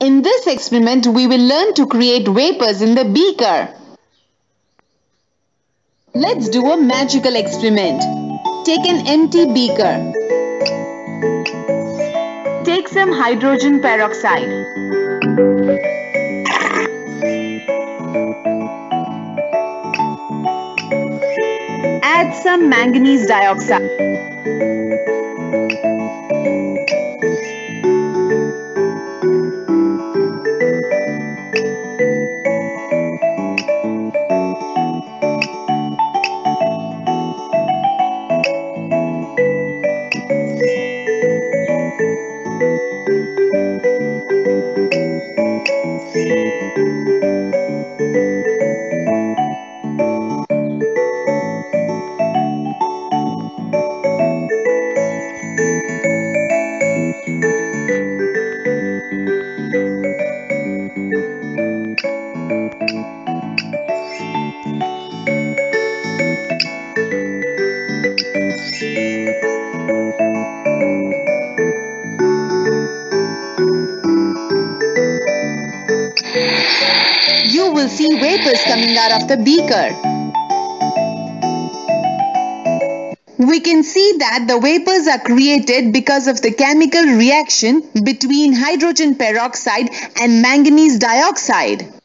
In this experiment, we will learn to create vapors in the beaker. Let's do a magical experiment. Take an empty beaker. Take some hydrogen peroxide. Add some manganese dioxide. Will see vapors coming out of the beaker. We can see that the vapors are created because of the chemical reaction between hydrogen peroxide and manganese dioxide.